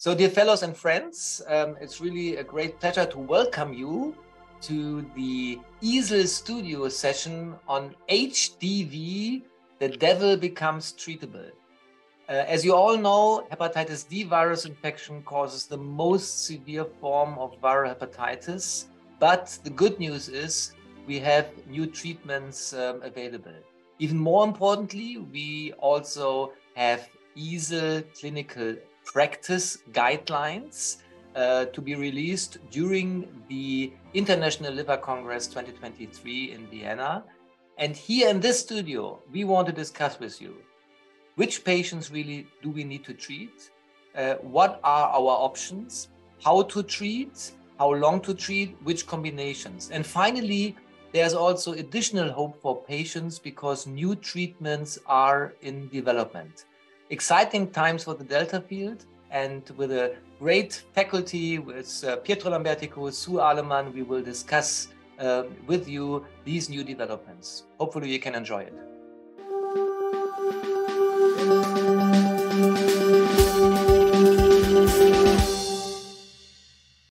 So, dear fellows and friends, um, it's really a great pleasure to welcome you to the EASL studio session on HDV The Devil Becomes Treatable. Uh, as you all know, hepatitis D virus infection causes the most severe form of viral hepatitis. But the good news is we have new treatments um, available. Even more importantly, we also have EASL clinical practice guidelines uh, to be released during the International Liver Congress 2023 in Vienna. And here in this studio, we want to discuss with you which patients really do we need to treat, uh, what are our options, how to treat, how long to treat, which combinations. And finally, there's also additional hope for patients because new treatments are in development exciting times for the Delta field. And with a great faculty, with uh, Pietro Lampertico, Soo Aleman, we will discuss uh, with you these new developments. Hopefully, you can enjoy it.